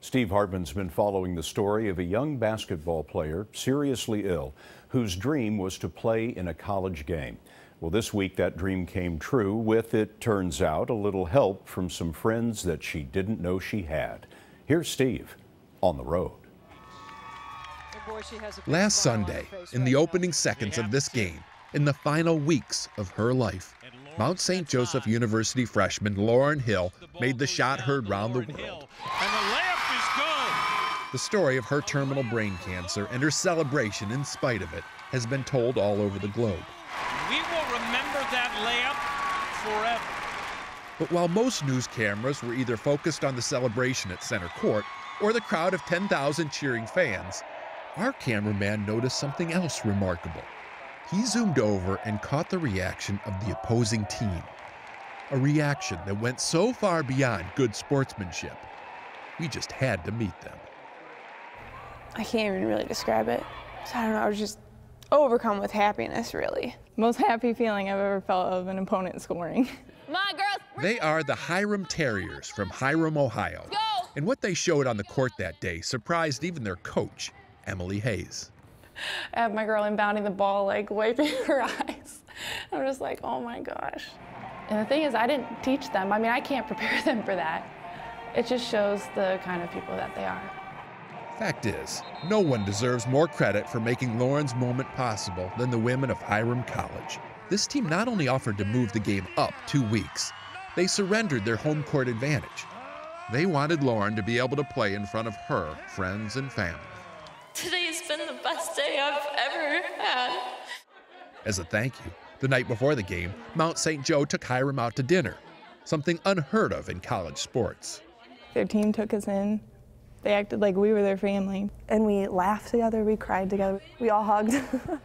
Steve Hartman's been following the story of a young basketball player seriously ill whose dream was to play in a college game. Well, this week that dream came true with, it turns out, a little help from some friends that she didn't know she had. Here's Steve on the road. Last Sunday, in the opening seconds of this game, in the final weeks of her life, Mount St. Joseph University freshman Lauren Hill made the shot heard round the world. The story of her terminal brain cancer and her celebration in spite of it has been told all over the globe. We will remember that layup forever. But while most news cameras were either focused on the celebration at center court or the crowd of 10,000 cheering fans, our cameraman noticed something else remarkable. He zoomed over and caught the reaction of the opposing team. A reaction that went so far beyond good sportsmanship. We just had to meet them. I can't even really describe it. So I don't know, I was just overcome with happiness, really. Most happy feeling I've ever felt of an opponent scoring. My girls. They are the Hiram Terriers from Hiram, Ohio. Go! And what they showed on the court that day surprised even their coach, Emily Hayes. I have my girl inbounding the ball, like wiping her eyes. I'm just like, oh my gosh. And the thing is, I didn't teach them. I mean, I can't prepare them for that. It just shows the kind of people that they are. Fact is, no one deserves more credit for making Lauren's moment possible than the women of Hiram College. This team not only offered to move the game up two weeks, they surrendered their home court advantage. They wanted Lauren to be able to play in front of her friends and family. Today has been the best day I've ever had. As a thank you, the night before the game, Mount St. Joe took Hiram out to dinner, something unheard of in college sports. Their team took us in. They acted like we were their family. And we laughed together, we cried together, we all hugged. it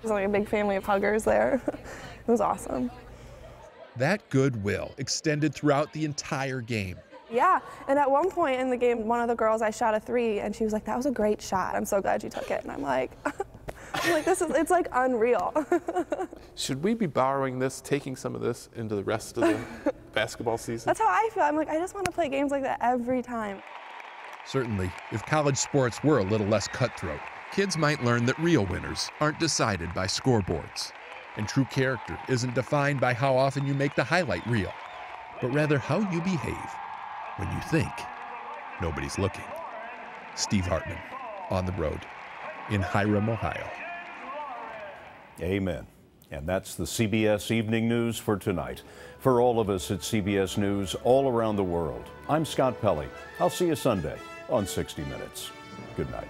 was like a big family of huggers there. it was awesome. That goodwill extended throughout the entire game. Yeah, and at one point in the game, one of the girls, I shot a three, and she was like, that was a great shot. I'm so glad you took it. And I'm like, I'm like, this is, it's like unreal. Should we be borrowing this, taking some of this into the rest of the basketball season? That's how I feel. I'm like, I just want to play games like that every time. Certainly, if college sports were a little less cutthroat, kids might learn that real winners aren't decided by scoreboards. And true character isn't defined by how often you make the highlight reel, but rather how you behave when you think nobody's looking. Steve Hartman, on the road in Hiram, Ohio. Amen. And that's the CBS Evening News for tonight. For all of us at CBS News all around the world, I'm Scott Pelley. I'll see you Sunday on 60 Minutes. Good night.